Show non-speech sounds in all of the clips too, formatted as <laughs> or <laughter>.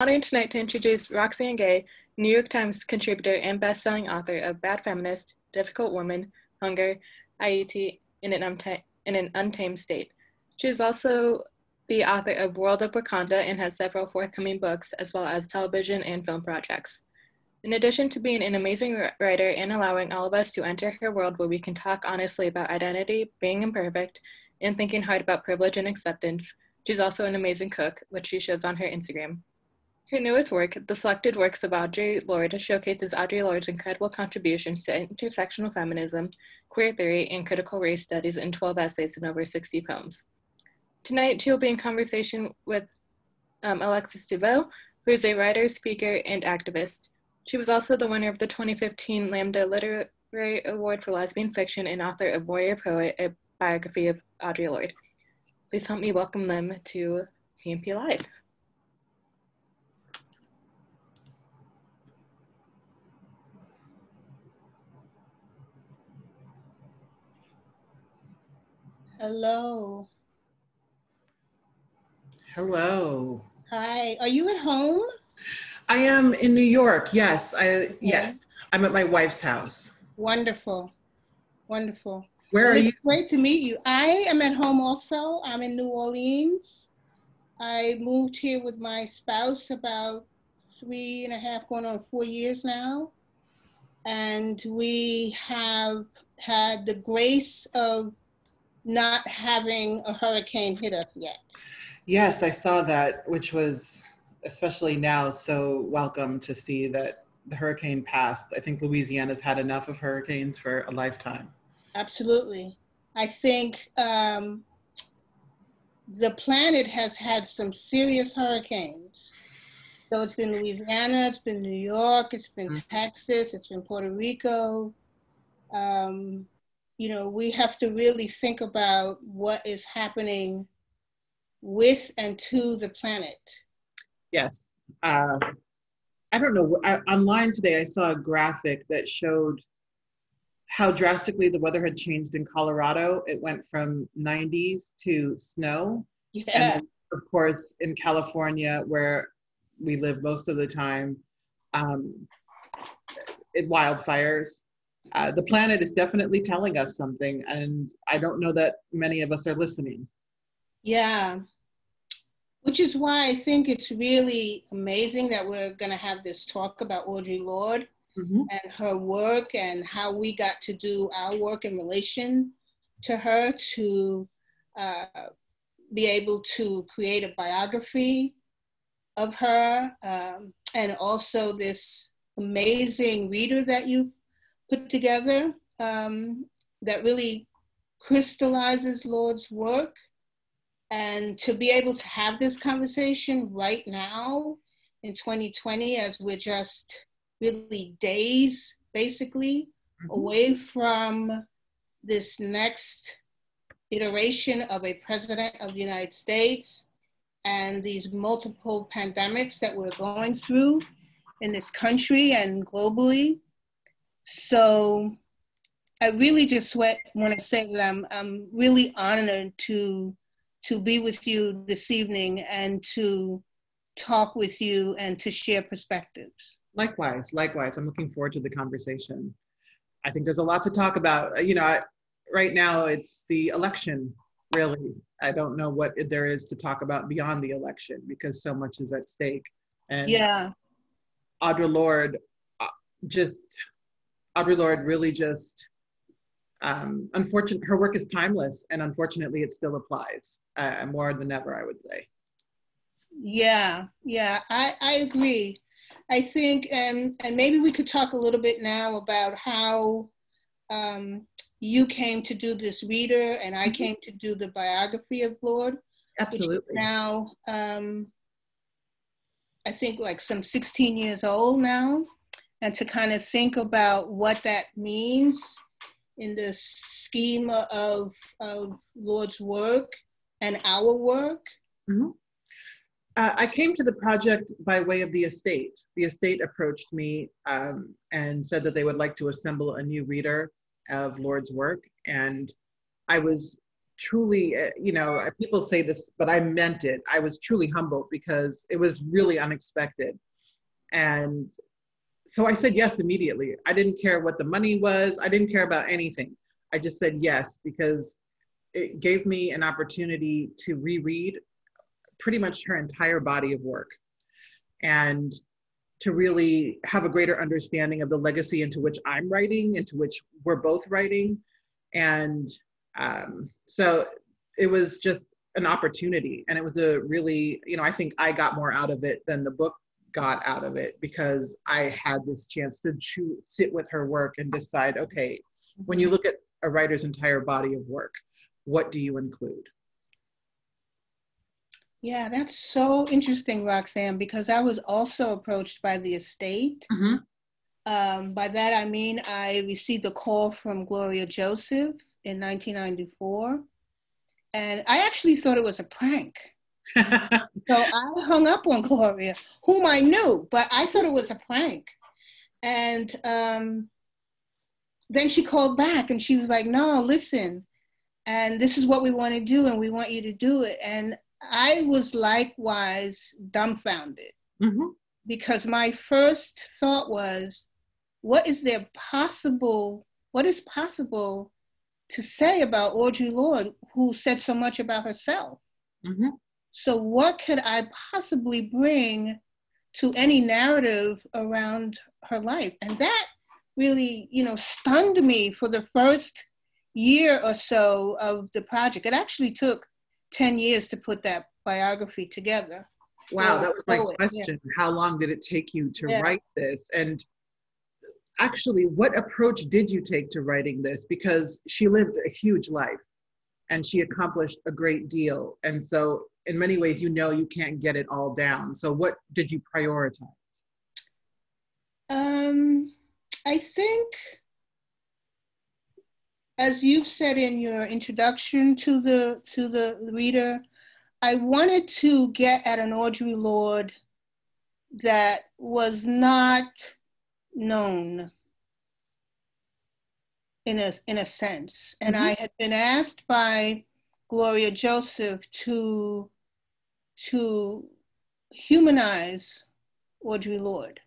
honored tonight to introduce Roxane Gay, New York Times contributor and best-selling author of Bad Feminist, Difficult Woman, Hunger, Ayiti in an, in an Untamed State. She is also the author of World of Wakanda and has several forthcoming books, as well as television and film projects. In addition to being an amazing writer and allowing all of us to enter her world where we can talk honestly about identity, being imperfect, and thinking hard about privilege and acceptance, she's also an amazing cook, which she shows on her Instagram. Her newest work, The Selected Works of Audre Lorde, showcases Audre Lorde's incredible contributions to intersectional feminism, queer theory, and critical race studies in 12 essays and over 60 poems. Tonight, she'll be in conversation with um, Alexis De Veaux, who is a writer, speaker, and activist. She was also the winner of the 2015 Lambda Literary Award for Lesbian Fiction and author of Warrior Poet, a biography of Audre Lorde. Please help me welcome them to P&P Live. Hello. Hello. Hi. Are you at home? I am in New York. Yes. I yes. I'm at my wife's house. Wonderful. Wonderful. Where well, are you? Great to meet you. I am at home also. I'm in New Orleans. I moved here with my spouse about three and a half, going on four years now. And we have had the grace of not having a hurricane hit us yet. Yes, I saw that, which was especially now so welcome to see that the hurricane passed. I think Louisiana's had enough of hurricanes for a lifetime. Absolutely. I think um, the planet has had some serious hurricanes. So it's been Louisiana, it's been New York, it's been mm-hmm. Texas, it's been Puerto Rico. Um, you know, we have to really think about what is happening with and to the planet. Yes. Uh, I don't know. I, online today, I saw a graphic that showed how drastically the weather had changed in Colorado. It went from 90s to snow. Yeah. And of course, in California, where we live most of the time, um, it wildfires uh, the planet is definitely telling us something, and I don't know that many of us are listening. Yeah, which is why I think it's really amazing that we're going to have this talk about Audre Lorde mm-hmm. and her work and how we got to do our work in relation to her to uh, be able to create a biography of her um, and also this amazing reader that you put together um, that really crystallizes Lorde's work. And to be able to have this conversation right now in 2020, as we're just really days basically mm-hmm. away from this next iteration of a president of the United States and these multiple pandemics that we're going through in this country and globally. So I really just want to say that I'm, I'm really honored to, to be with you this evening and to talk with you and to share perspectives. Likewise, likewise. I'm looking forward to the conversation. I think there's a lot to talk about. You know, right now it's the election, really. I don't know what there is to talk about beyond the election because so much is at stake. And yeah. Audre Lorde uh, just Audre Lorde really just, um, unfortunate, her work is timeless and unfortunately it still applies uh, more than ever, I would say. Yeah, yeah, I, I agree. I think, and, and maybe we could talk a little bit now about how um, you came to do this reader and I mm-hmm. came to do the biography of Lorde. Absolutely. now, um, I think like some 16 years old now and to kind of think about what that means in the scheme of, of Lorde's work and our work. Mm-hmm. Uh, I came to the project by way of the estate. The estate approached me um, and said that they would like to assemble a new reader of Lorde's work. And I was truly, uh, you know, uh, people say this, but I meant it. I was truly humbled because it was really unexpected. And so I said yes immediately. I didn't care what the money was, I didn't care about anything. I just said yes because it gave me an opportunity to reread pretty much her entire body of work and to really have a greater understanding of the legacy into which I'm writing, into which we're both writing. And um, so it was just an opportunity. And it was a really, you know, I think I got more out of it than the book got out of it because I had this chance to choose, sit with her work and decide, okay, when you look at a writer's entire body of work, what do you include? Yeah, that's so interesting, Roxane, because I was also approached by the estate. Mm-hmm. Um, by that I mean I received a call from Gloria Joseph in 1994, and I actually thought it was a prank. So I hung up on Gloria, whom I knew, but I thought it was a prank. And um, then she called back and she was like, No, listen, and this is what we want to do, and we want you to do it. And I was likewise dumbfounded mm-hmm. because my first thought was, what is there possible, what is possible to say about Audre Lorde, who said so much about herself? Mm-hmm. So, what could I possibly bring to any narrative around her life? And that really, you know, stunned me for the first year or so of the project. It actually took 10 years to put that biography together. Wow, that was my question. Yeah. How long did it take you to yeah. write this? And actually, what approach did you take to writing this? Because she lived a huge life and she accomplished a great deal. And so, in many ways, you know you can't get it all down. So, what did you prioritize? Um, I think as you said in your introduction to the to the reader, I wanted to get at an Audre Lorde that was not known in a in a sense. And mm-hmm. I had been asked by Gloria Joseph to to humanize Audre Lorde.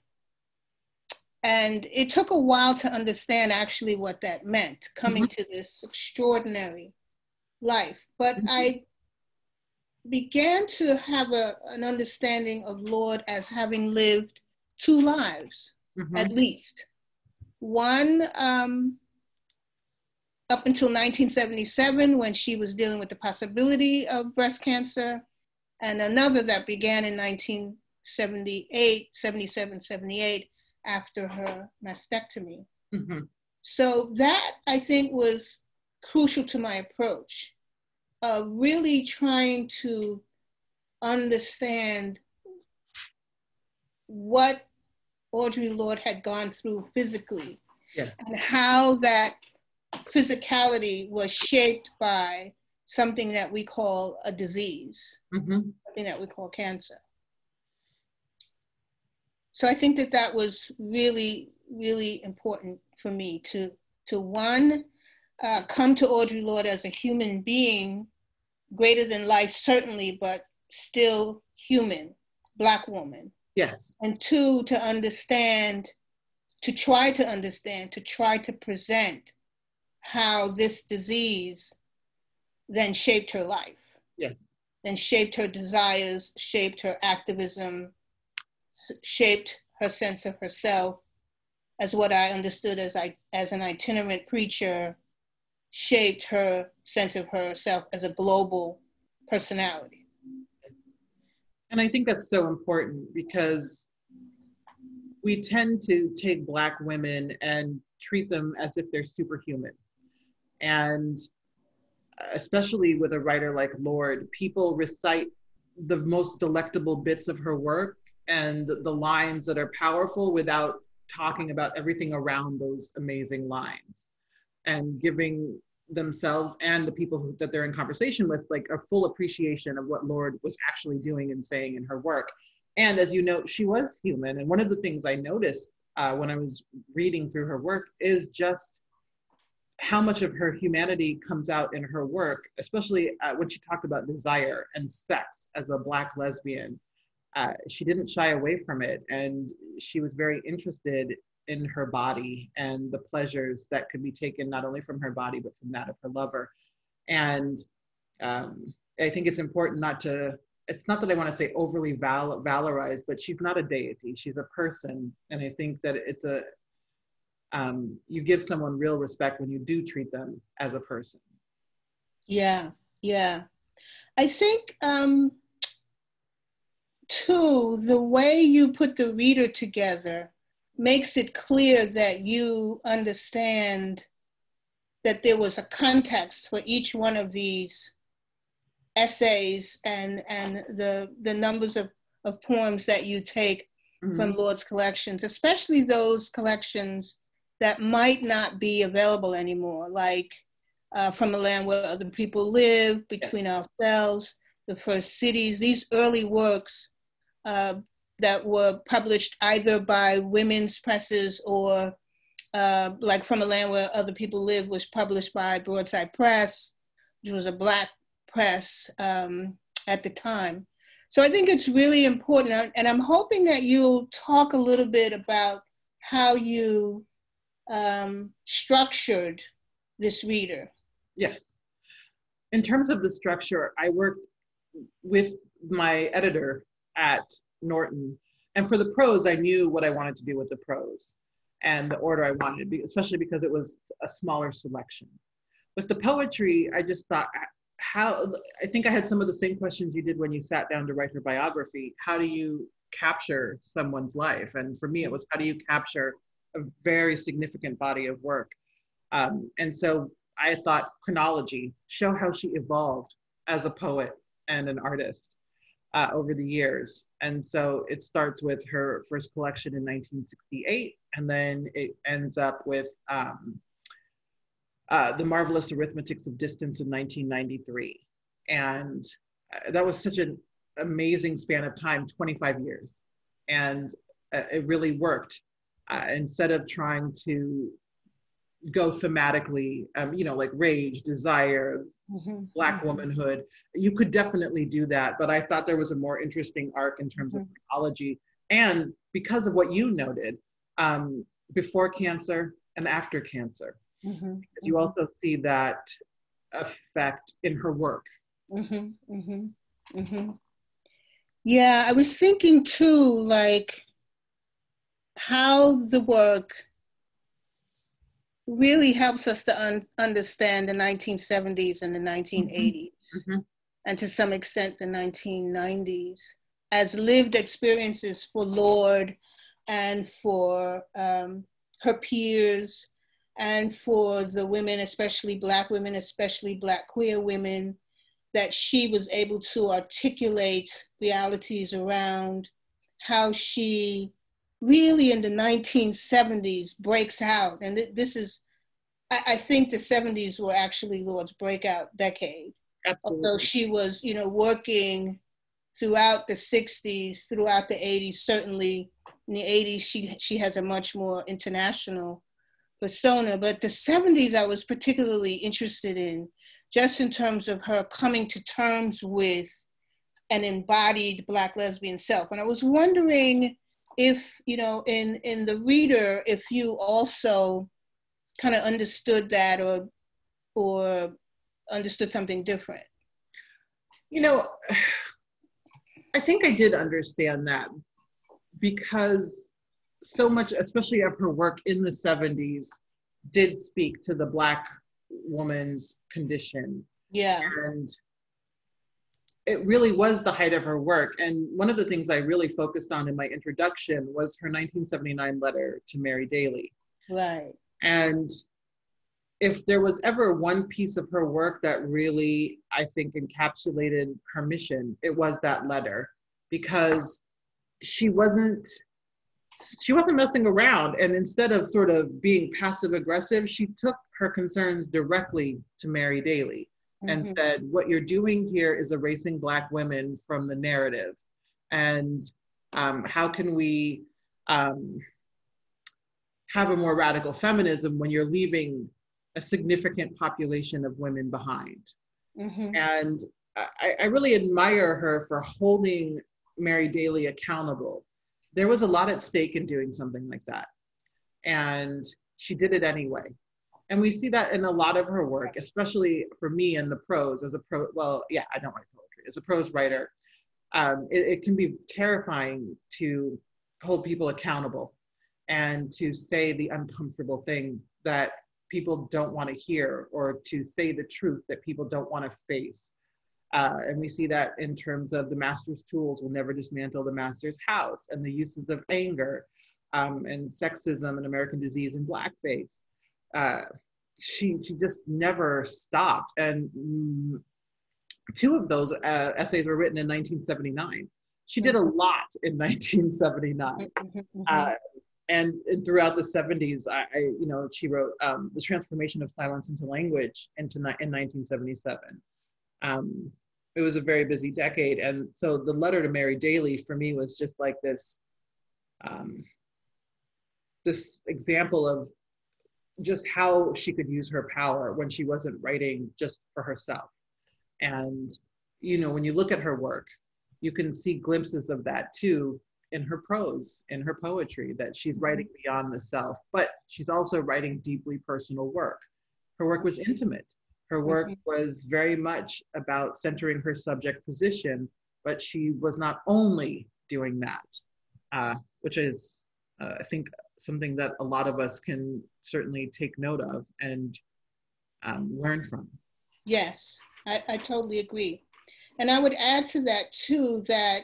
And it took a while to understand actually what that meant, coming mm-hmm. to this extraordinary life. But mm-hmm. I began to have a, an understanding of Lorde as having lived two lives, mm-hmm. at least. One um, up until 1977, when she was dealing with the possibility of breast cancer, and another that began in 1978, 77, 78, after her mastectomy. Mm-hmm. So that I think was crucial to my approach, uh, really trying to understand what Audre Lorde had gone through physically yes. and how that physicality was shaped by something that we call a disease, mm-hmm. something that we call cancer so I think that that was really, really important for me to, to one, uh, come to Audre Lorde as a human being, greater than life, certainly, but still human, Black woman. Yes. And two, to understand, to try to understand, to try to present how this disease then shaped her life. Yes. Then shaped her desires, shaped her activism, shaped her sense of herself as what I understood as I as an itinerant preacher shaped her sense of herself as a global personality. And I think that's so important because we tend to take black women and treat them as if they're superhuman. And especially with a writer like Lorde, people recite the most delectable bits of her work and the lines that are powerful without talking about everything around those amazing lines and giving themselves and the people that they're in conversation with like a full appreciation of what Lorde was actually doing and saying in her work. And as you know she was human. And one of the things i noticed uh, when i was reading through her work is just how much of her humanity comes out in her work, especially uh, when she talked about desire and sex as a Black lesbian. Uh, she didn't shy away from it, and she was very interested in her body and the pleasures that could be taken not only from her body but from that of her lover. And um, I think it's important not to. It's not that I want to say overly val- valorized, but she's not a deity. She's a person, and I think that it's a um, you give someone real respect when you do treat them as a person. Yeah, yeah. I think, um, too, the way you put the reader together makes it clear that you understand that there was a context for each one of these essays and, and the, the numbers of, of poems that you take mm-hmm. from Lorde's collections, especially those collections that might not be available anymore, like uh, From the Land Where Other People Live, Between Ourselves, The First Cities, these early works uh, that were published either by women's presses or uh, like From a Land Where Other People Live was published by Broadside Press, which was a black press um, at the time. So I think it's really important, and I'm hoping that you'll talk a little bit about how you um, structured this reader? Yes. In terms of the structure, I worked with my editor at Norton. And for the prose, I knew what I wanted to do with the prose and the order I wanted, especially because it was a smaller selection. With the poetry, I just thought, how, I think I had some of the same questions you did when you sat down to write her biography. How do you capture someone's life? And for me, it was how do you capture a very significant body of work. Um, and so I thought chronology, show how she evolved as a poet and an artist uh, over the years. And so it starts with her first collection in 1968, and then it ends up with um, uh, The Marvelous Arithmetics of Distance in 1993. And uh, that was such an amazing span of time 25 years. And uh, it really worked uh, instead of trying to go thematically, um, you know, like rage, desire, mm-hmm. Black mm-hmm. womanhood. You could definitely do that, but I thought there was a more interesting arc in terms mm-hmm. of chronology. And because of what you noted, um, before cancer and after cancer, mm-hmm. you mm-hmm. also see that effect in her work. Mm-hmm. Yeah, I was thinking too, like, how the work really helps us to un- understand the 1970s and the 1980s, mm-hmm. and to some extent the 1990s, as lived experiences for Lorde and for um, her peers and for the women, especially Black women, especially Black queer women, that she was able to articulate realities around how she really in the 1970s breaks out. And th- this is, I, I, think the 70s were actually Lorde's breakout decade. Absolutely. Although she was, you know, working throughout the 60s, throughout the 80s, certainly in the 80s, she, she has a much more international persona. But the 70s, I was particularly interested in, just in terms of her coming to terms with an embodied Black lesbian self. And I was wondering if you know in in the reader if you also kind of understood that or or understood something different? You know i think i did understand that because so much especially of her work in the 70s did speak to the black woman's condition. Yeah. And it really was the height of her work. And one of the things I really focused on in my introduction was her 1979 letter to Mary Daly. Right. And if there was ever one piece of her work that really, I think, encapsulated her mission, it was that letter because she wasn't she wasn't messing around and instead of sort of being passive aggressive she took her concerns directly to mary daly and mm-hmm. said, What you're doing here is erasing Black women from the narrative. And um, how can we um, have a more radical feminism when you're leaving a significant population of women behind. Mm-hmm. And I, I really admire her for holding Mary Daly accountable. There was a lot at stake in doing something like that. And she did it anyway. And we see that in a lot of her work, especially for me in the prose as a pro, well, yeah, I don't write poetry. As a prose writer, um, it, it can be terrifying to hold people accountable and to say the uncomfortable thing that people don't want to hear or to say the truth that people don't want to face. Uh, and we see that in terms of the master's tools will never dismantle the master's house and the uses of anger um, and sexism and American disease and blackface. Uh, she, she just never stopped. And mm, two of those uh, essays were written in 1979. She did a mm-hmm. lot in 1979. Mm-hmm, mm-hmm. Uh, and, and, throughout the 70s, I, I, you know, she wrote um, the transformation of silence into language into in 1977. Um, it was a very busy decade, and so the letter to Mary Daly for me was just like this, um, this example of just how she could use her power when she wasn't writing just for herself. And you know, when you look at her work, you can see glimpses of that too in her prose, in her poetry, that she's mm-hmm. writing beyond the self, but she's also writing deeply personal work. Her work was intimate. Her work mm-hmm. was very much about centering her subject position, but she was not only doing that, uh, which is, uh, I think, something that a lot of us can certainly take note of and um, learn from. Yes, I, I totally agree. And I would add to that too that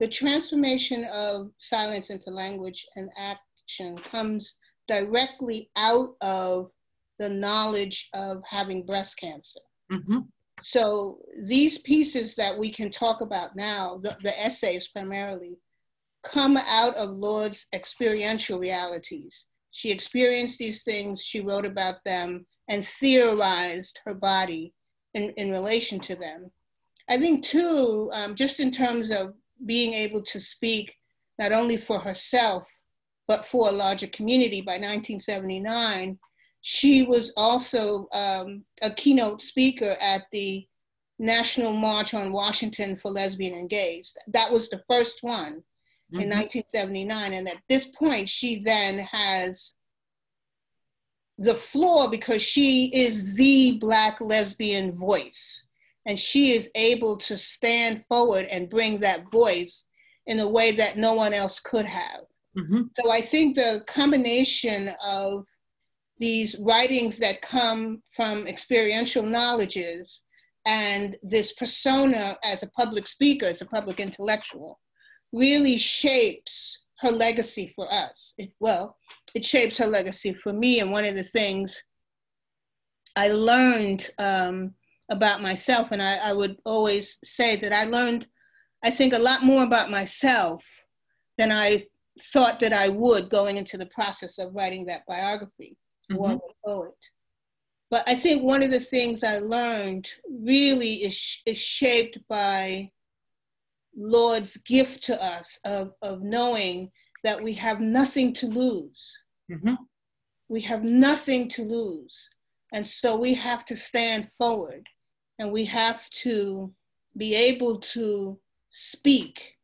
the transformation of silence into language and action comes directly out of the knowledge of having breast cancer. Mm-hmm. So these pieces that we can talk about now, the, the essays primarily, come out of Lorde's experiential realities. She experienced these things, she wrote about them, and theorized her body in, in relation to them. I think, too, um, just in terms of being able to speak not only for herself, but for a larger community by 1979, she was also um, a keynote speaker at the National March on Washington for Lesbian and Gays. That was the first one mm-hmm. in 1979. And at this point, she then has the floor because she is the Black lesbian voice. And she is able to stand forward and bring that voice in a way that no one else could have. Mm-hmm. So I think the combination of these writings that come from experiential knowledges and this persona as a public speaker, as a public intellectual, really shapes her legacy for us. It, well, it shapes her legacy for me. And one of the things I learned um, about myself, and I, I would always say that I learned, I think, a lot more about myself than I thought that I would going into the process of writing that biography, mm-hmm. Warrior Poet. But I think one of the things I learned really is, is shaped by Lorde's gift to us of, of knowing that we have nothing to lose. Mm-hmm. We have nothing to lose. And so we have to stand forward and we have to be able to speak,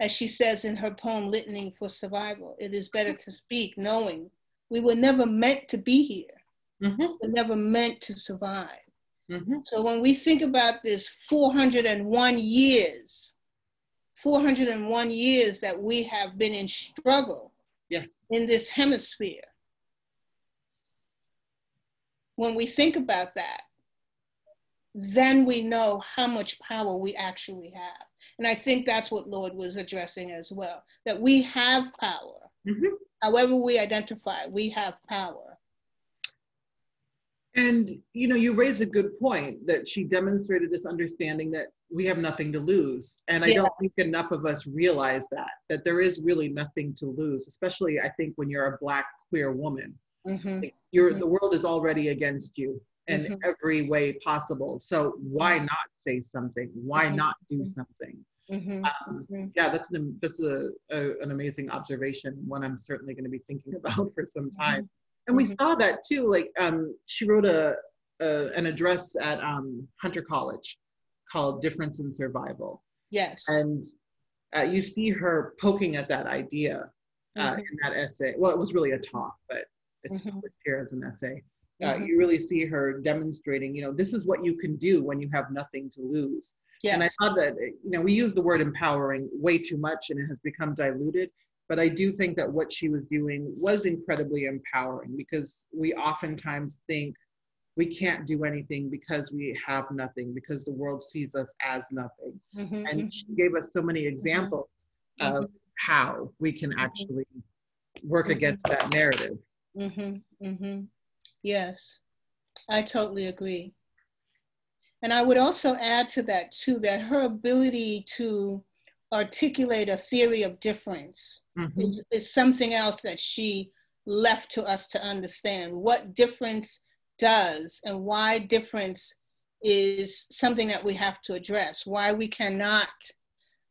as she says in her poem, Litany for Survival. It is better to speak knowing we were never meant to be here. Mm-hmm. We're never meant to survive. Mm-hmm. So when we think about this 401 years 401 years that we have been in struggle yes. in this hemisphere. When we think about that, then we know how much power we actually have. And I think that's what Lorde was addressing as well that we have power. Mm-hmm. However, we identify, we have power. And you know, you raise a good point that she demonstrated this understanding that we have nothing to lose. And I yeah. don't think enough of us realize that, that there is really nothing to lose, especially I think when you're a black queer woman. Mm-hmm. You're mm-hmm. the world is already against you in mm-hmm. every way possible. So why mm-hmm. not say something? Why mm-hmm. not do mm-hmm. something? Um, yeah, that's an that's a, a, an amazing observation. One I'm certainly going to be thinking <laughs> about for some time. And we saw that too. Like um, she wrote a, a an address at um, Hunter College called "Difference in Survival." Yes. And uh, you see her poking at that idea uh, mm-hmm. in that essay. Well, it was really a talk, but it's mm-hmm. here as an essay. Uh, mm-hmm. You really see her demonstrating, you know, this is what you can do when you have nothing to lose. Yes. And I thought that, you know, we use the word empowering way too much and it has become diluted. But I do think that what she was doing was incredibly empowering because we oftentimes think we can't do anything because we have nothing, because the world sees us as nothing. Mm-hmm. And she gave us so many mm-hmm. examples mm-hmm. of how we can mm-hmm. actually work mm-hmm. against that narrative. Mm-hmm. Mm-hmm. Yes, I totally agree. And I would also add to that too that her ability to articulate a theory of difference mm-hmm. is, is something else that she left to us to understand what difference does and why difference is something that we have to address, why we cannot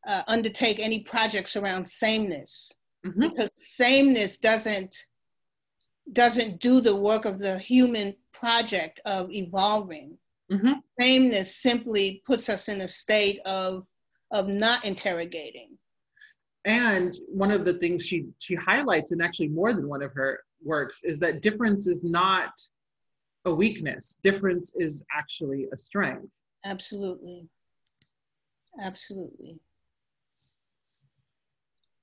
uh, undertake any projects around sameness mm-hmm. because sameness doesn't doesn't do the work of the human project of evolving. Mm-hmm. Sameness simply puts us in a state of of not interrogating. And one of the things she she highlights, and actually more than one of her works, is that difference is not a weakness. Difference is actually a strength. Absolutely. Absolutely.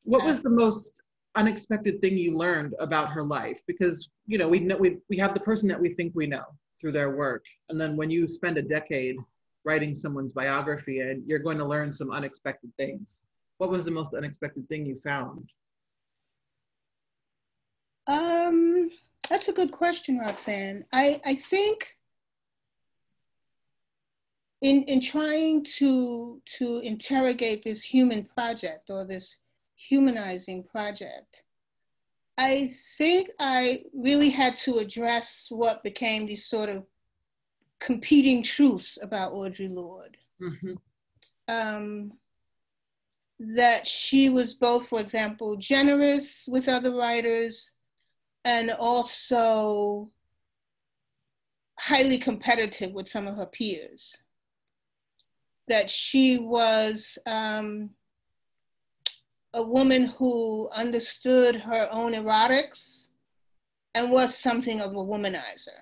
What was the most unexpected thing you learned about her life? Because you know we know we we have the person that we think we know through their work, and then when you spend a decade writing someone's biography, and you're going to learn some unexpected things. What was the most unexpected thing you found? Um, that's a good question, Roxane. I I think in in trying to to interrogate this human project or this humanizing project, I think I really had to address what became these sort of competing truths about Audre Lorde. Mm-hmm. Um, that she was both, for example, generous with other writers and also highly competitive with some of her peers. That she was um, a woman who understood her own erotics and was something of a womanizer.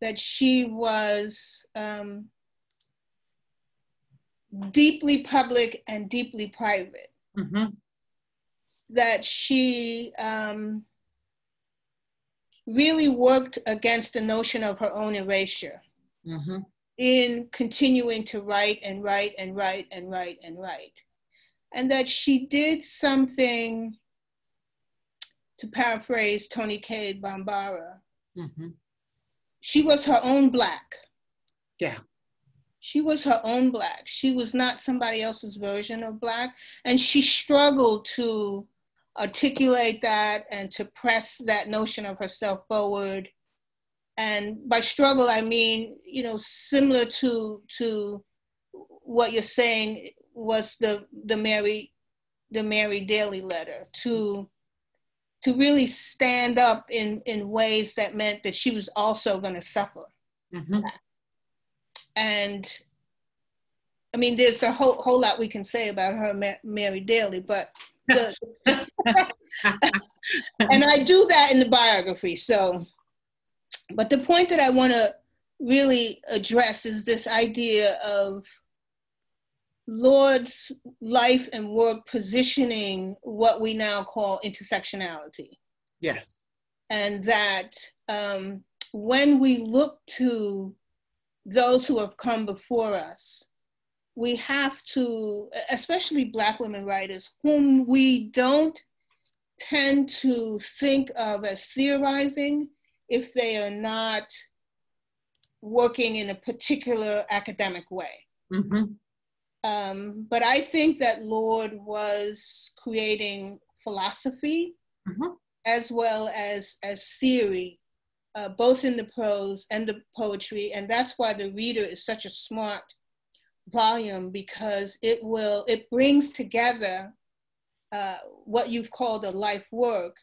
That she was um, deeply public and deeply private. Mm-hmm. That she um, really worked against the notion of her own erasure mm-hmm. in continuing to write and write and write and write and write and that she did something, to paraphrase Toni Cade Bambara, mm-hmm. she was her own Black. Yeah. She was her own Black. She was not somebody else's version of Black. And she struggled to articulate that and to press that notion of herself forward. And by struggle, I mean, you know, similar to, to what you're saying was the the Mary the Mary Daly letter to to really stand up in in ways that meant that she was also going to suffer. Mm-hmm. And I mean, there's a whole whole lot we can say about her, Mary Daly, but <laughs> and I do that in the biography. So, but the point that I want to really address is this idea of Lorde's life and work positioning what we now call intersectionality. Yes. And that um, when we look to those who have come before us, we have to, especially Black women writers, whom we don't tend to think of as theorizing if they are not working in a particular academic way. Mm-hmm. Um, but I think that Lorde was creating philosophy mm-hmm. as well as, as theory, uh, both in the prose and the poetry. And that's why the reader is such a smart volume because it will, it brings together uh, what you've called a life work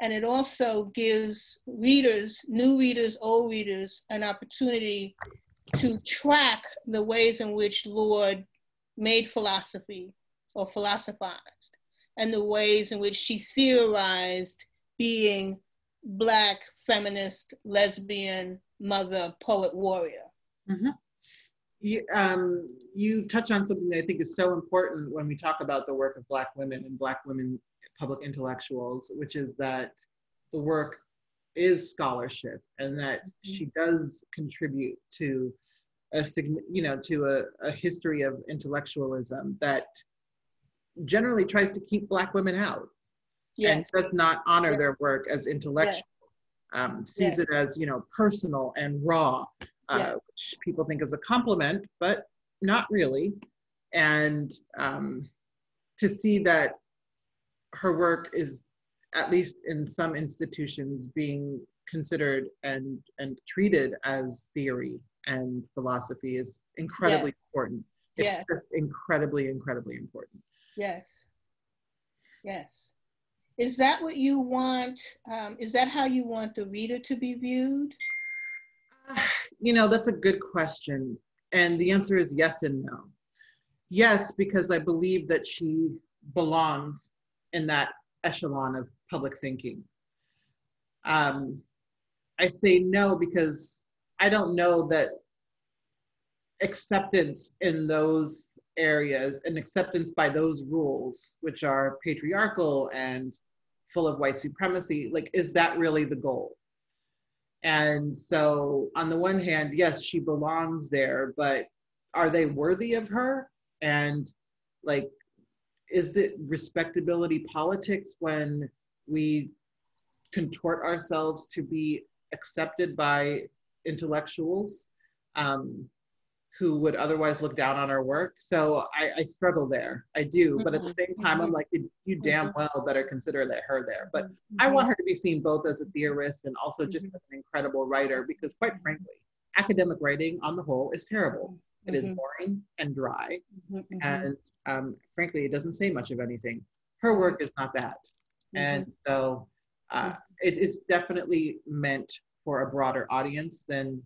and it also gives readers, new readers, old readers, an opportunity to track the ways in which Lorde made philosophy or philosophized, and the ways in which she theorized being Black, feminist, lesbian, mother, poet, warrior. Mm-hmm. You, um, you touch on something that I think is so important when we talk about the work of Black women and Black women public intellectuals, which is that the work is scholarship and that mm-hmm. she does contribute to a you know to a, a history of intellectualism that generally tries to keep black women out yes. and does not honor yes. their work as intellectual yes. um, sees it as you know personal and raw uh, which people think is a compliment but not really. And um, to see that her work is at least in some institutions being considered and and treated as theory and philosophy is incredibly important. It's yes. just incredibly incredibly important. Yes. Yes. Is that what you want um, is that how you want the reader to be viewed you know that's a good question and the answer is yes and no yes because i believe that she belongs in that echelon of public thinking. Um, I say no because I don't know that acceptance in those areas and acceptance by those rules, which are patriarchal and full of white supremacy, like, is that really the goal? And so, on the one hand, yes, she belongs there, but are they worthy of her? And like, is it respectability politics when we contort ourselves to be accepted by intellectuals um, who would otherwise look down on our work. So I, I struggle there. I do. But at the mm-hmm. same time, I'm mm-hmm. like, you, you damn mm-hmm. well better consider that her there. But I want her to be seen both as a theorist and also just as an incredible writer because, quite frankly, academic writing on the whole is terrible. It is boring and dry. And um, frankly, it doesn't say much of anything. Her work is not that. And so uh, it is definitely meant for a broader audience than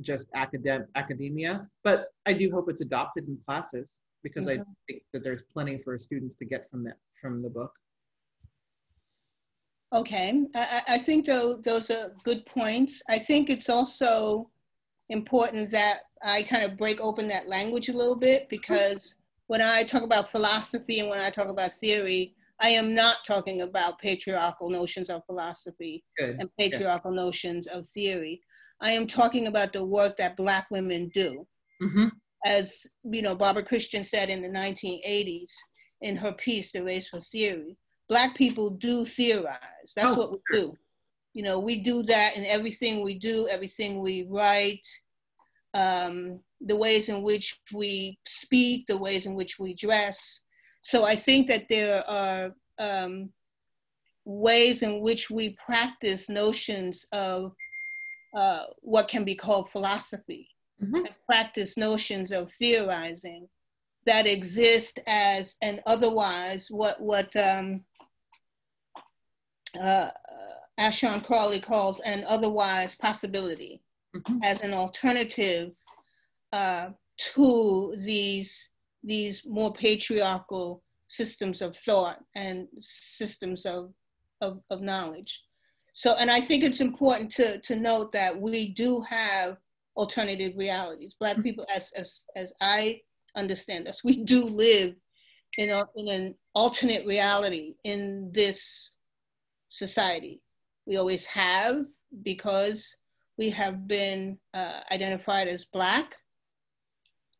just academic academia. But I do hope it's adopted in classes because mm-hmm. I think that there's plenty for students to get from that from the book. Okay, I, I think though those are good points. I think it's also important that I kind of break open that language a little bit because when I talk about philosophy and when I talk about theory, I am not talking about patriarchal notions of philosophy Good. and patriarchal yeah. notions of theory. I am talking about the work that Black women do. Mm-hmm. As you know, Barbara Christian said in the 1980s in her piece, The Race for Theory, Black people do theorize. That's oh, what we do. You know, we do that in everything we do, everything we write, um, the ways in which we speak, the ways in which we dress. So I think that there are um, ways in which we practice notions of uh, what can be called philosophy, mm-hmm. and practice notions of theorizing that exist as an otherwise what what um, uh, Ashon Crawley calls an otherwise possibility mm-hmm. as an alternative uh, to these these more patriarchal systems of thought and systems of, of, of knowledge. So, and I think it's important to, to note that we do have alternative realities. Black mm-hmm. people, as, as, as I understand us, we do live in, a, in an alternate reality in this society. We always have because we have been uh, identified as Black,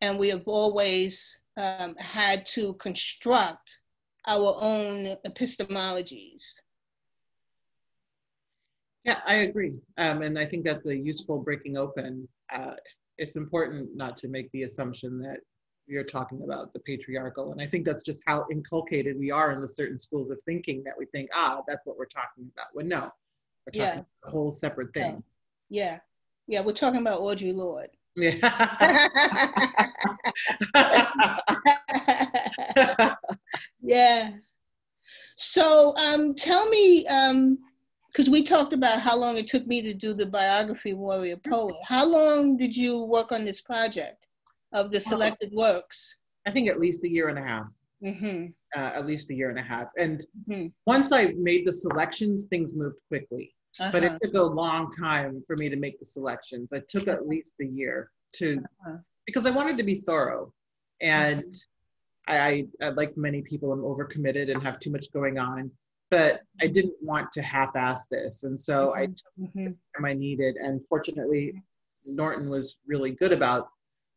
and we have always um, had to construct our own epistemologies. Yeah, I agree. Um, and I think that's a useful breaking open. Uh, it's important not to make the assumption that you're talking about the patriarchal. And I think that's just how inculcated we are in the certain schools of thinking that we think, ah, that's what we're talking about. When no, we're talking yeah. about a whole separate thing. Yeah. Yeah, we're talking about Audre Lorde. Yeah. <laughs> yeah. So um, tell me, um, because we talked about how long it took me to do the biography warrior poet. How long did you work on this project of the selected works? I think at least a year and a half. Mm-hmm. Uh, at least a year and a half. And mm-hmm. once I made the selections, things moved quickly. Uh-huh. But it uh-huh. took a long time for me to make the selections. It took at least a year to, uh-huh. because I wanted to be thorough. And mm-hmm. I, I, like many people, I'm overcommitted and have too much going on but I mm-hmm. didn't want to half-ass this, and so mm-hmm. I took mm-hmm. the time I needed. And fortunately, Norton was really good about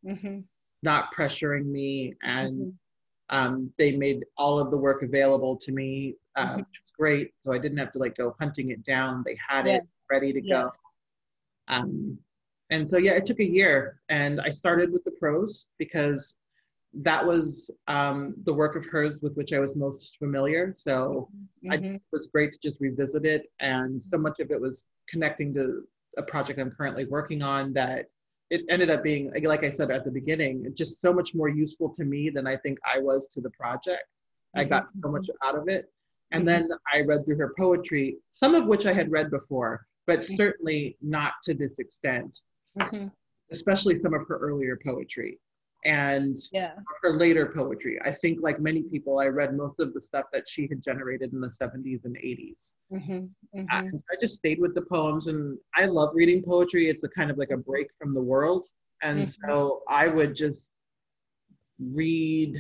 mm-hmm. not pressuring me, and mm-hmm. um, they made all of the work available to me, uh, was great. So I didn't have to like go hunting it down. They had yeah. it ready to yeah. go. Um, and so yeah, it took a year, and I started with the prose because that was um, the work of hers with which I was most familiar. So mm-hmm. I, it was great to just revisit it. And so much of it was connecting to a project I'm currently working on that it ended up being, like I said at the beginning, just so much more useful to me than I think I was to the project. Mm-hmm. I got so much out of it. And mm-hmm. then I read through her poetry, some of which I had read before, but mm-hmm. certainly not to this extent, mm-hmm. especially some of her earlier poetry and yeah. her later poetry. I think, like many people, I read most of the stuff that she had generated in the 70s and 80s. Mm-hmm, mm-hmm. And so I just stayed with the poems, and I love reading poetry. It's a kind of like a break from the world. And mm-hmm. so I would just read,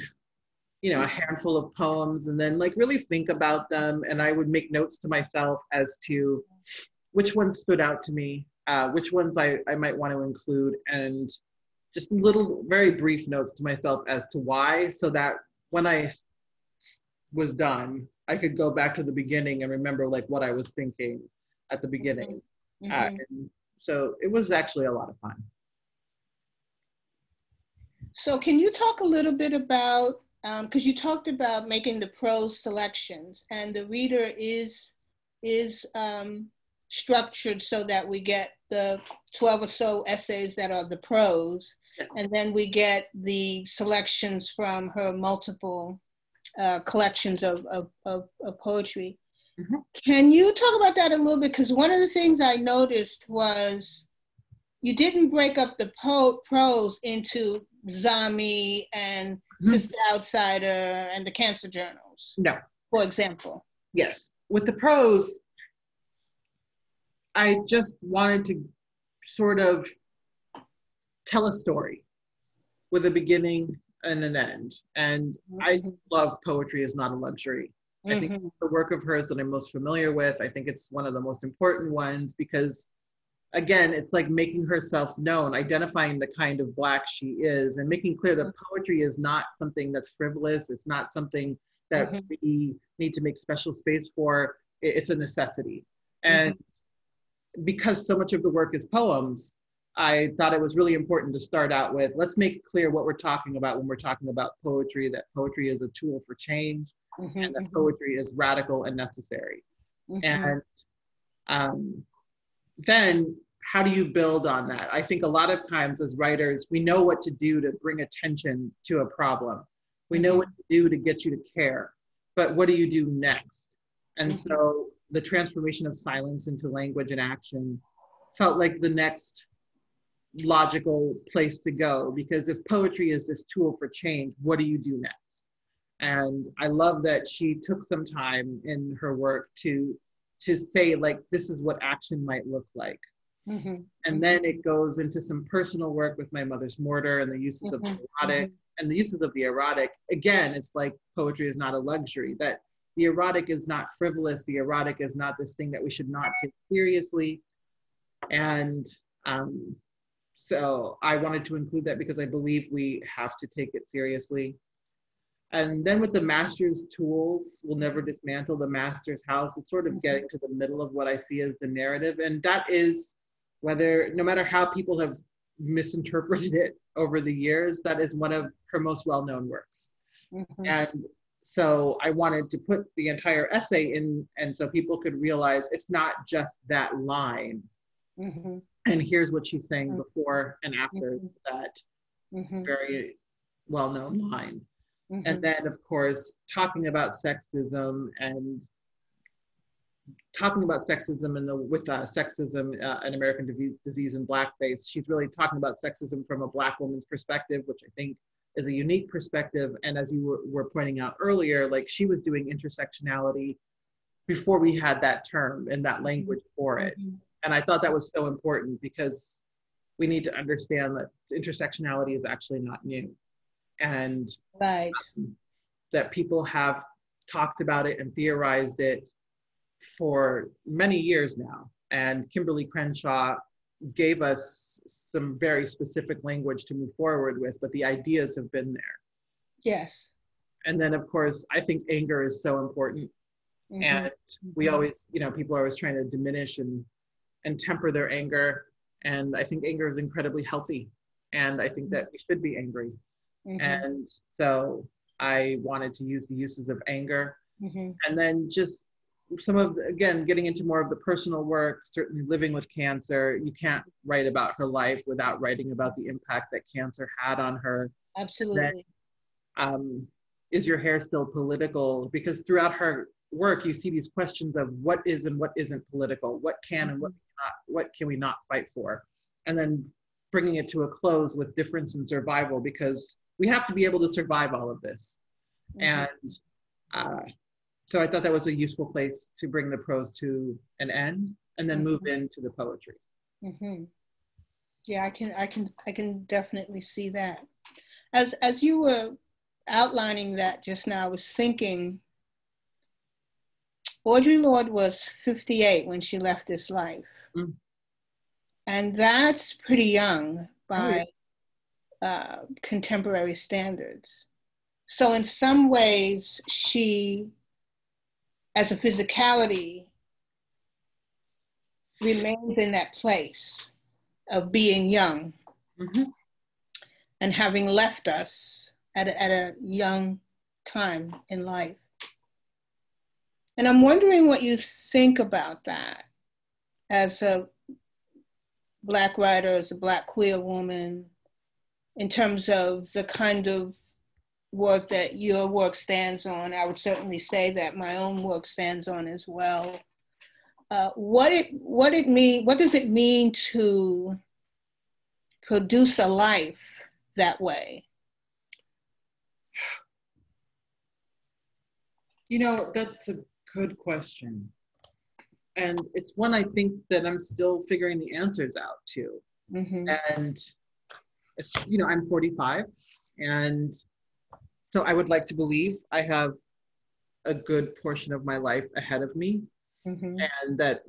you know, a handful of poems and then like really think about them. And I would make notes to myself as to which ones stood out to me, uh, which ones I, I might want to include. And just little, very brief notes to myself as to why, so that when I was done, I could go back to the beginning and remember like what I was thinking at the beginning. Mm-hmm. Uh, mm-hmm. so it was actually a lot of fun. So can you talk a little bit about, because um, you talked about making the prose selections and the reader is, is um, structured so that we get the 12 or so essays that are the prose Yes. And then we get the selections from her multiple uh, collections of, of, of, of poetry. Mm-hmm. Can you talk about that a little bit? Because one of the things I noticed was you didn't break up the po- prose into Zami and mm-hmm. Sister Outsider and the Cancer Journals. No. For example. Yes. With the prose, I just wanted to sort of tell a story with a beginning and an end. And mm-hmm. I love poetry is not a luxury. Mm-hmm. I think mm-hmm. the work of hers that I'm most familiar with, I think it's one of the most important ones because again, it's like making herself known, identifying the kind of black she is, and making clear that mm-hmm. poetry is not something that's frivolous. It's not something that mm-hmm. we need to make special space for. It's a necessity. And mm-hmm. because so much of the work is poems, I thought it was really important to start out with let's make clear what we're talking about when we're talking about poetry that poetry is a tool for change mm-hmm, and that mm-hmm. poetry is radical and necessary. Mm-hmm. And um, then how do you build on that? I think a lot of times as writers, we know what to do to bring attention to a problem. We know mm-hmm. what to do to get you to care, but what do you do next? And mm-hmm. so the transformation of silence into language and action felt like the next logical place to go because if poetry is this tool for change, what do you do next? And I love that she took some time in her work to to say like this is what action might look like. Mm-hmm. And then it goes into some personal work with my mother's mortar and the uses mm-hmm. of the mm-hmm. erotic mm-hmm. and the uses of the erotic. Again, it's like poetry is not a luxury. That the erotic is not frivolous. The erotic is not this thing that we should not take seriously. And um, so I wanted to include that because I believe we have to take it seriously. And then with the master's tools, we'll never dismantle the master's house. It's sort of mm-hmm. getting to the middle of what I see as the narrative. And that is whether, no matter how people have misinterpreted it over the years, that is one of her most well known works. Mm-hmm. And so I wanted to put the entire essay in, and so people could realize it's not just that line. Mm-hmm and here's what she's saying mm-hmm. before and after mm-hmm. that very well-known line mm-hmm. and then of course talking about sexism and talking about sexism and the with uh, sexism uh, and American disease and blackface. She's really talking about sexism from a black woman's perspective, which I think is a unique perspective. And as you were, were pointing out earlier, like she was doing intersectionality before we had that term and that language for it. Mm-hmm. And I thought that was so important because we need to understand that intersectionality is actually not new. And right. um, that people have talked about it and theorized it for many years now. And Kimberly Crenshaw gave us some very specific language to move forward with, but the ideas have been there. Yes. And then, of course, I think anger is so important. Mm-hmm. And we mm-hmm. always, you know, people are always trying to diminish and and temper their anger. And I think anger is incredibly healthy. And I think that we should be angry. Mm-hmm. And so I wanted to use the uses of anger. Mm-hmm. And then just some of again getting into more of the personal work certainly living with cancer you can't write about her life without writing about the impact that cancer had on her absolutely then, um, is your hair still political because throughout her work you see these questions of what is and what isn't political what can and what mm-hmm. not what can we not fight for and then bringing it to a close with difference in survival because we have to be able to survive all of this mm-hmm. and uh, so I thought that was a useful place to bring the prose to an end and then move mm-hmm. into the poetry. Mm-hmm. Yeah, I can, I can, I can definitely see that. As as you were outlining that just now, I was thinking. Audre Lorde was 58 when she left this life. Mm. And that's pretty young by oh. Uh, contemporary standards. So, in some ways, she as a physicality remains in that place of being young mm-hmm. and having left us at a, at a young time in life. And I'm wondering what you think about that as a Black writer, as a Black queer woman, in terms of the kind of work that your work stands on. I would certainly say that my own work stands on as well. Uh, what it what it mean what does it mean to produce a life that way? You know, that's a good question. And it's one I think that I'm still figuring the answers out to. Mm-hmm. And you know, I'm 45 and so I would like to believe I have a good portion of my life ahead of me mm-hmm. and that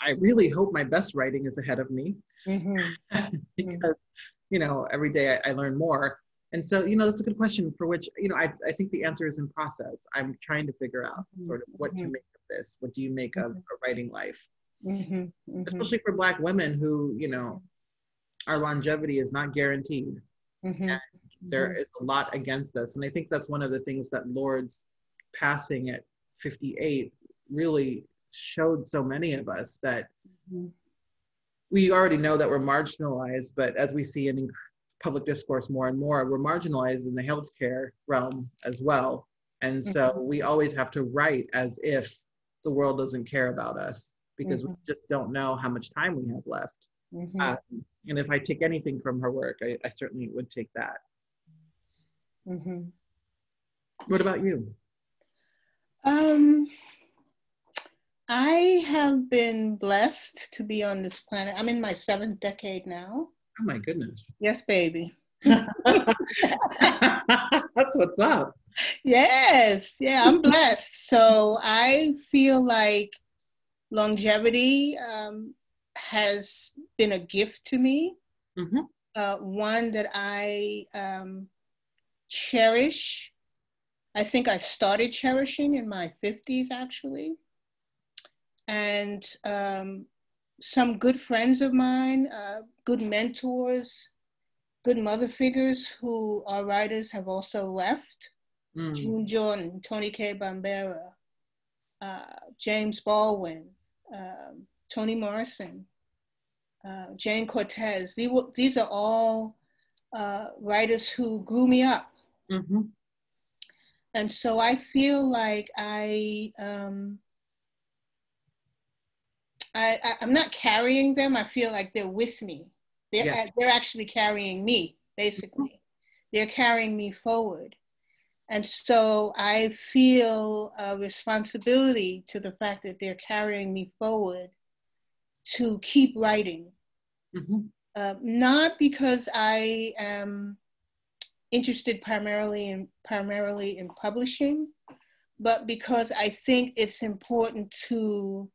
I really hope my best writing is ahead of me mm-hmm. <laughs> because, you know, every day I, I, learn more. And so, you know, that's a good question for which, you know, I, I think the answer is in process. I'm trying to figure out mm-hmm. sort of what to mm-hmm. make of this. What do you make of mm-hmm. a writing life? Mm-hmm. Especially for Black women who, you know, our longevity is not guaranteed. And there mm-hmm. is a lot against us. And I think that's one of the things that Lorde's passing at 58 really showed so many of us that mm-hmm. we already know that we're marginalized, but as we see in public discourse more and more, we're marginalized in the healthcare realm as well. And so mm-hmm. we always have to write as if the world doesn't care about us because mm-hmm. we just don't know how much time we have left. Mm-hmm. Um, and if I take anything from her work, I, I certainly would take that. Mm-hmm. What about you? Um, I have been blessed to be on this planet. I'm in my seventh decade now. Oh my goodness. Yes, baby. <laughs> That's what's up. Yes, yeah, I'm blessed. So I feel like longevity um, has been a gift to me. Mm-hmm. Uh, one that I um, cherish. I think I started cherishing in my 50s actually. And um, some good friends of mine, uh, good mentors, good mother figures who are writers have also left. Mm. June Jordan, Toni Cade Bambara, uh, James Baldwin, uh, Toni Morrison, uh, Jayne Cortez. These, these are all uh, writers who grew me up Mm-hmm. And so I feel like I um, I, I am not carrying them. I feel like they're with me. They're yeah. they're actually carrying me. Basically, they're carrying me forward. And so I feel a responsibility to the fact that they're carrying me forward to keep writing. Mm-hmm. Uh, not because I am interested primarily in primarily in publishing, but because I think it's important to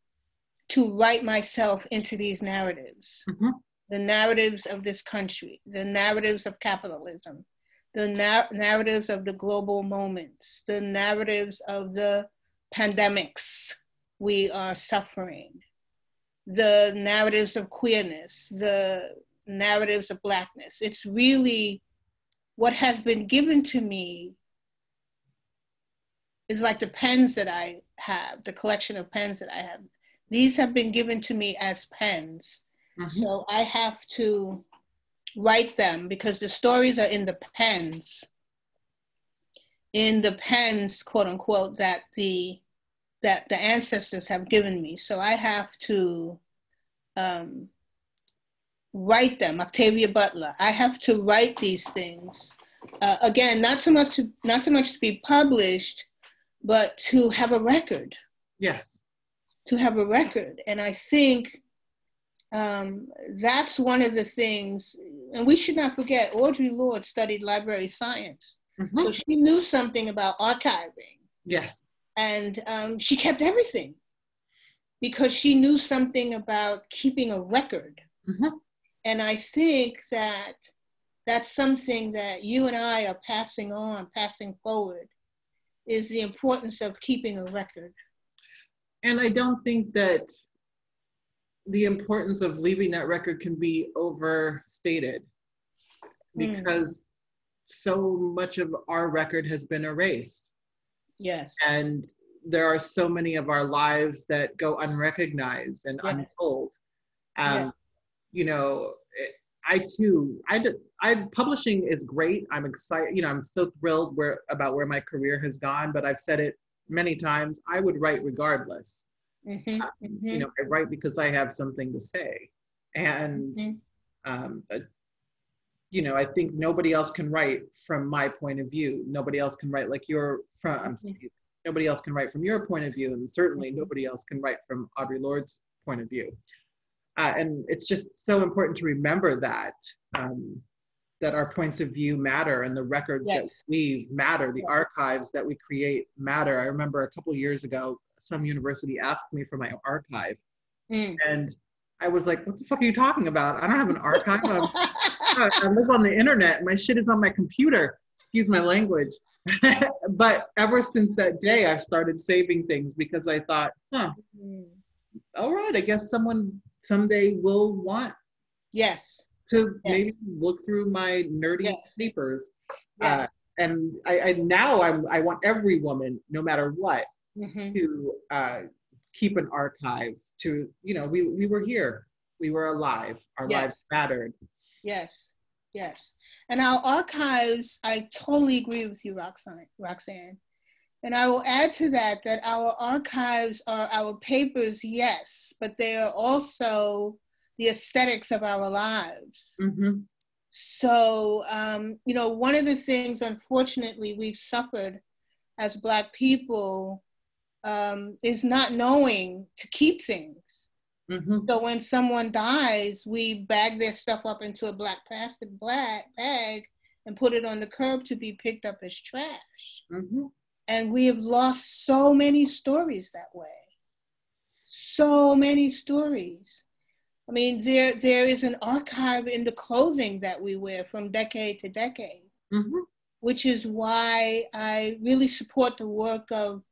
to write myself into these narratives, mm-hmm. the narratives of this country, the narratives of capitalism, the na- narratives of the global moments, the narratives of the pandemics we are suffering, the narratives of queerness, the narratives of blackness. It's really what has been given to me is like the pens that I have, the collection of pens that I have. These have been given to me as pens. Mm-hmm. So I have to write them because the stories are in the pens in the pens quote unquote that the that the ancestors have given me so i have to um, write them octavia butler i have to write these things uh, again not so much to not so much to be published but to have a record yes to have a record and i think um, that's one of the things, and we should not forget, Audre Lorde studied library science. Mm-hmm. So she knew something about archiving. Yes. And um, she kept everything because she knew something about keeping a record. Mm-hmm. And I think that that's something that you and I are passing on, passing forward, is the importance of keeping a record. And I don't think that the importance of leaving that record can be overstated hmm. because mm. so much of our record has been erased. Yes. And there are so many of our lives that go unrecognized and yes. untold. Um, yeah. You know, I too, I, I publishing is great. I'm excited. You know, I'm so thrilled where about where my career has gone. But I've said it many times. I would write regardless. Mm-hmm, uh, mm-hmm. You know, I write because I have something to say, and mm-hmm. um, uh, you know, I think nobody else can write from my point of view. Nobody else can write like your from. Mm-hmm. Nobody else can write from your point of view, and certainly mm-hmm. nobody else can write from Audre Lorde's point of view. Uh, and it's just so important to remember that um, that our points of view matter and the records yes. that we matter the yes. archives that we create matter i remember a couple years ago some university asked me for my archive. Mm. And I was like, what the fuck are you talking about? I don't have an archive. <laughs> i live on the internet. My shit is on my computer. Excuse my language. <laughs> but ever since that day, I've started saving things because I thought, huh, mm. all right, I guess someone someday will want yes to yes. maybe look through my nerdy yes. papers. Yes. Uh, and I, I now I'm, I want every woman, no matter what, mm-hmm. to uh, keep an archive to you know we we were here we were alive our yes. lives mattered yes yes and our archives i totally agree with you roxane roxane and I will add to that that our archives are our papers, yes, but they are also the aesthetics of our lives. Mm-hmm. So, um, you know, one of the things, unfortunately, we've suffered as Black people um, is not knowing to keep things. Mm-hmm. So when someone dies, we bag their stuff up into a black plastic black bag and put it on the curb to be picked up as trash. Mm-hmm. And we have lost so many stories that way. So many stories. I mean, there there is an archive in the clothing that we wear from decade to decade, mm-hmm. which is why I really support the work of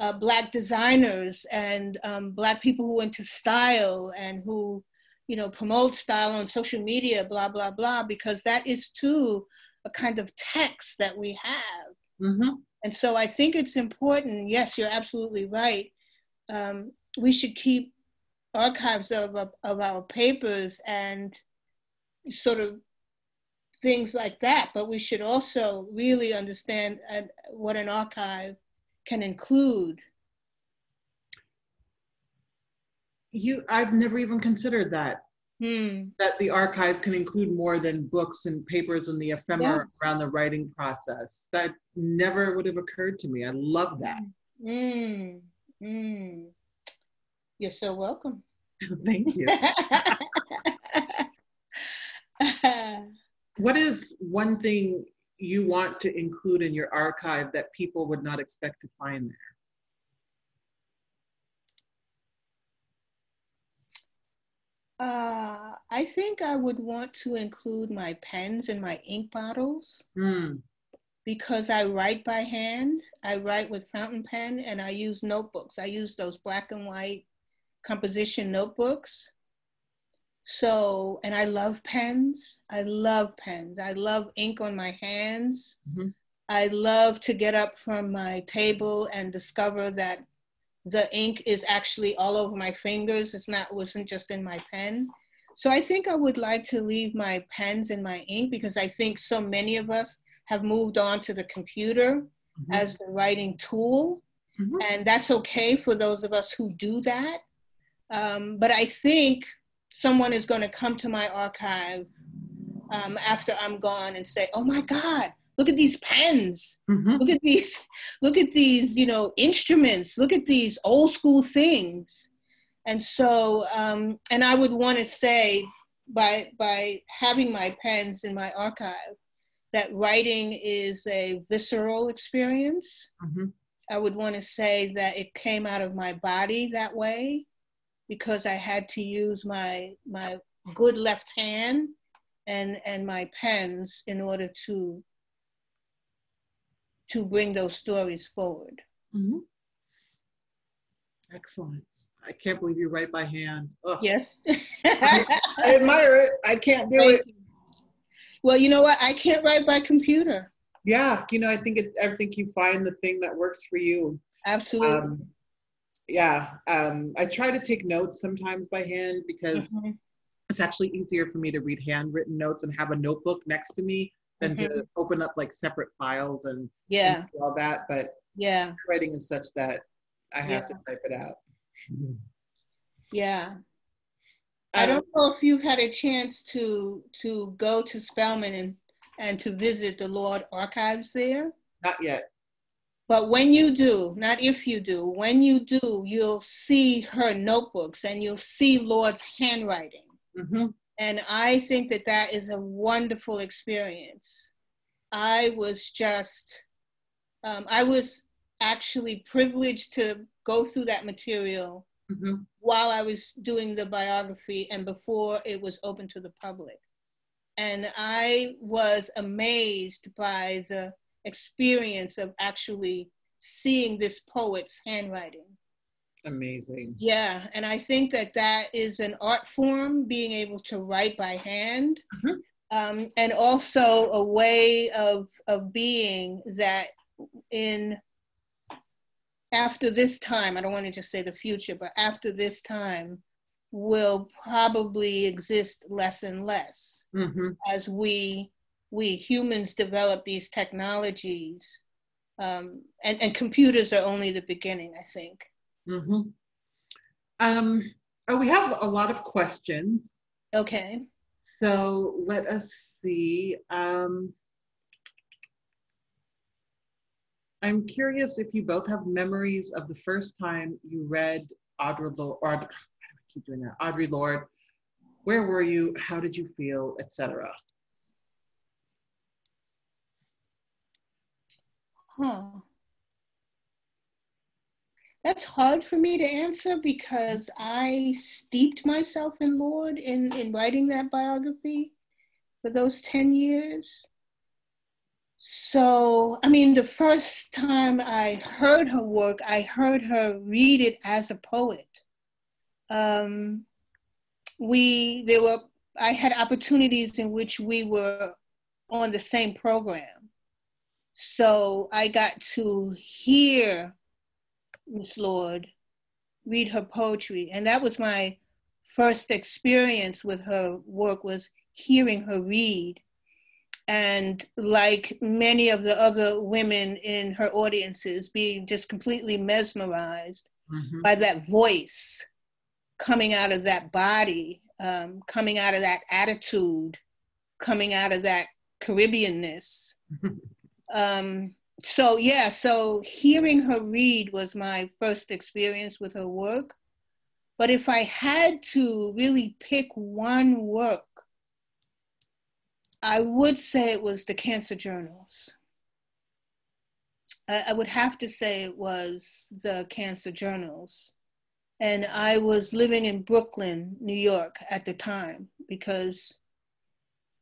uh, black designers and um, black people who into style and who you know promote style on social media blah blah blah because that is too a kind of text that we have mm-hmm. and so i think it's important yes you're absolutely right um, we should keep archives of, of, of our papers and sort of things like that but we should also really understand uh, what an archive can include? you I've never even considered that. Hmm. That the archive can include more than books and papers and the ephemera yeah. around the writing process. That never would have occurred to me. I love that. Mm. Mm. You're so welcome. <laughs> Thank you. <laughs> what is one thing you want to include in your archive that people would not expect to find there? Uh, I think I would want to include my pens and my ink bottles mm. because I write by hand. I write with fountain pen and I use notebooks. I use those black and white composition notebooks. So, and I love pens. I love pens. I love ink on my hands. Mm-hmm. I love to get up from my table and discover that the ink is actually all over my fingers. It's not wasn't just in my pen. So I think I would like to leave my pens and my ink because I think so many of us have moved on to the computer mm-hmm. as the writing tool. Mm-hmm. And that's okay for those of us who do that. Um, but I think someone is going to come to my archive um, after I'm gone and say, "Oh my God, look at these pens! Mm-hmm. Look at these, look at these, you know, instruments! Look at these old school things!" And so, um, and I would want to say, by by having my pens in my archive, that writing is a visceral experience. Mm-hmm. I would want to say that it came out of my body that way because I had to use my my good left hand and and my pens in order to to bring those stories forward. Mm-hmm. Excellent. I can't believe you write by hand. Ugh. Yes. I, <laughs> I, admire it. I can't do Thank it. You. Well, you know what? I can't write by computer. Yeah, you know, I think it. I think you find the thing that works for you. Absolutely. Um, yeah, um, I try to take notes sometimes by hand because mm-hmm. it's actually easier for me to read handwritten notes and have a notebook next to me than mm-hmm. to open up like separate files and yeah and all that. But yeah, writing is such that I have yeah. to type it out. Yeah. I don't know if you've had a chance to to go to Spelman and, and to visit the Lorde Archives there. Not yet. But when you do, not if you do, when you do, you'll see her notebooks and you'll see Lorde's handwriting. Mm-hmm. And I think that that is a wonderful experience. I was just, um, I was actually privileged to go through that material mm-hmm. while I was doing the biography and before it was open to the public. And I was amazed by the experience of actually seeing this poet's handwriting. Amazing. Yeah, and I think that that is an art form, being able to write by hand, mm-hmm. um, and also a way of of being that in after this time, I don't want to just say the future, but after this time, will probably exist less and less mm-hmm. as we we humans develop these technologies, um, and, and computers are only the beginning, I think. Mm-hmm. Um, oh, we have a lot of questions. Okay. So let us see. Um, I'm curious if you both have memories of the first time you read Audre Lorde, or I keep doing that, Audre Lorde. Where were you? How did you feel, etc. Huh. That's hard for me to answer because I steeped myself in Lorde in, in writing that biography for those 10 years. So, I mean, the first time I heard her work, I heard her read it as a poet. Um, we, there were, I had opportunities in which we were on the same program. So I got to hear Miss Lorde read her poetry. And that was my first experience with her work was hearing her read. And like many of the other women in her audiences, being just completely mesmerized mm-hmm. by that voice coming out of that body, um, coming out of that attitude, coming out of that Caribbeanness. <laughs> um, so yeah, so hearing her read was my first experience with her work. But if I had to really pick one work, I would say it was the cancer journals. I, I would have to say it was the cancer journals. And I was living in Brooklyn, New York at the time because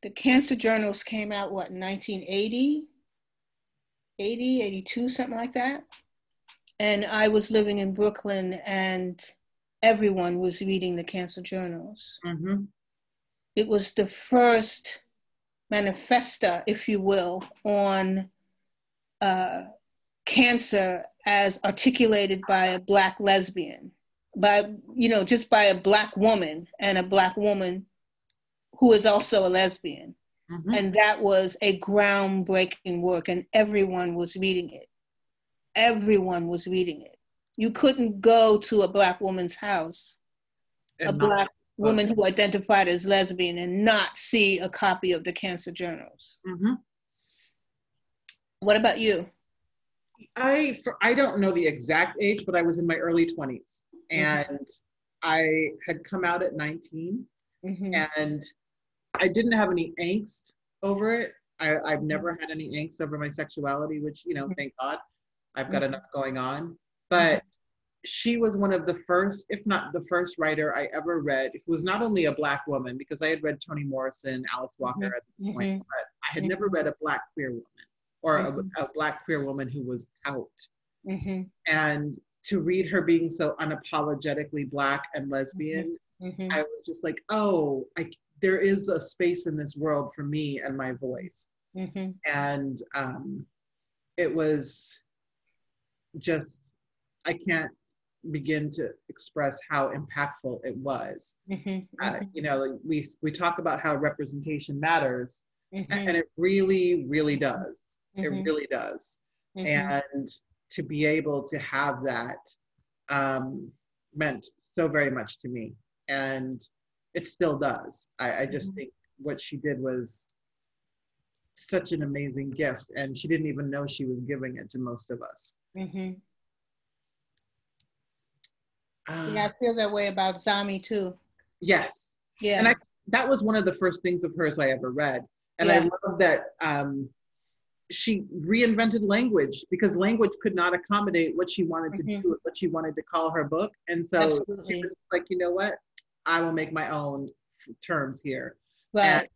the cancer journals came out, what, 1980? 80, 82, something like that. And I was living in Brooklyn and everyone was reading the cancer journals. Mm-hmm. It was the first manifesta, if you will, on uh, cancer as articulated by a black lesbian, by, you know, just by a black woman and a black woman who is also a lesbian. Mm-hmm. And that was a groundbreaking work, and everyone was reading it. Everyone was reading it. You couldn't go to a black woman's house, and a black woman who identified as lesbian, and not see a copy of the Cancer Journals. Mm-hmm. What about you? I for, I don't know the exact age, but I was in my early 20s, mm-hmm. and mm-hmm. I had come out at 19, mm-hmm. and I didn't have any angst over it. I, I've never had any angst over my sexuality, which, you know, mm-hmm. thank God I've got enough going on. But she was one of the first, if not the first writer I ever read who was not only a Black woman, because I had read Toni Morrison, Alice Walker mm-hmm. at the point, mm-hmm. but I had never read a Black queer woman or a, a Black queer woman who was out. And to read her being so unapologetically Black and lesbian, Mm-hmm. I was just like, oh, I, there is a space in this world for me and my voice. Mm-hmm. And um, it was just, I can't begin to express how impactful it was. Mm-hmm. Uh, mm-hmm. you know, we, we talk about how representation matters, mm-hmm. and it really, really does. It mm-hmm. really does. Mm-hmm. And to be able to have that um, meant so very much to me. And it still does. I, I just mm-hmm. think what she did was such an amazing gift, and she didn't even know she was giving it to most of us. Mm-hmm. Uh, yeah, I feel that way about Zami too. Yes. Yeah. And I, that was one of the first things of hers I ever read, and yeah. I love that um, she reinvented language because language could not accommodate what she wanted to mm-hmm. do, what she wanted to call her book, and so Absolutely. she was like, you know what, I will make my own terms here. Right.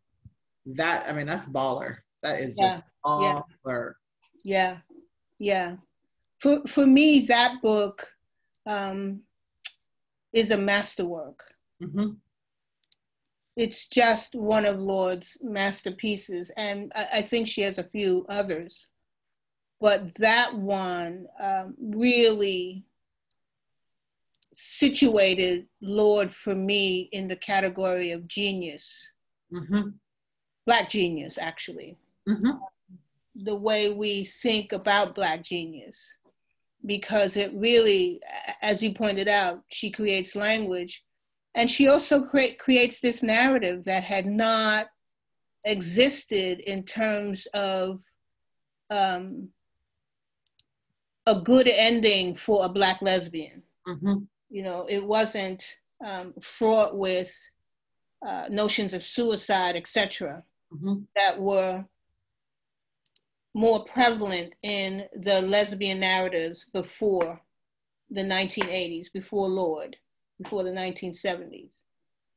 And that I mean that's baller. That is yeah. just baller. Yeah. Yeah. For for me, that book um, is a masterwork. Mm-hmm. It's just one of Lorde's masterpieces, and I, I, think she has a few others. But that one um, really situated Lorde for me in the category of genius, mm-hmm. Black genius, actually. Mm-hmm. The way we think about Black genius, because it really, as you pointed out, she creates language. And she also cre- creates this narrative that had not existed in terms of um, a good ending for a Black lesbian. Mm-hmm you know, it wasn't um, fraught with uh, notions of suicide, etc., mm-hmm. that were more prevalent in the lesbian narratives before the 1980s, before Lorde, before the 1970s.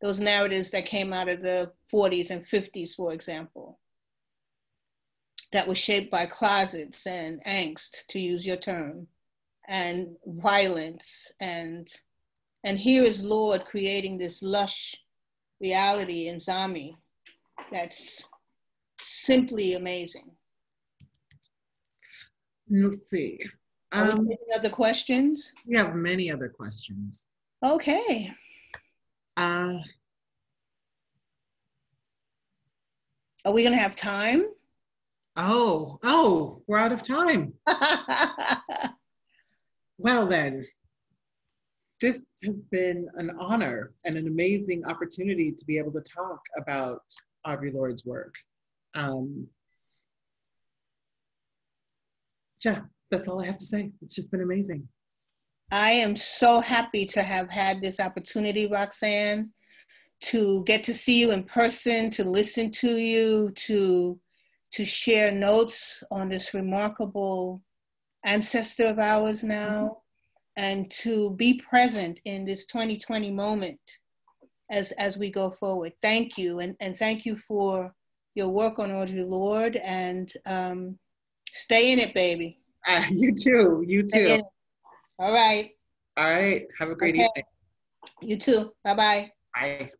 Those narratives that came out of the 40s and 50s, for example, that were shaped by closets and angst, to use your term, and violence and and here is Lorde creating this lush reality in Zami that's simply amazing. Let's see. Um, Are we any other questions? We have many other questions. Okay. Uh, Are we going to have time? Oh, oh, we're out of time. <laughs> well, then, this has been an honor and an amazing opportunity to be able to talk about Audre Lorde's work. Um, yeah, that's all I have to say. It's just been amazing. I am so happy to have had this opportunity, Roxane, to get to see you in person, to listen to you, to to share notes on this remarkable ancestor of ours now, mm-hmm. and to be present in this 2020 moment as as we go forward. Thank you, and and thank you for your work on Audre Lorde, and um, stay in it, baby. Uh, you too. You too. All right. All right. Have a great okay. evening. You too. Bye-bye. Bye.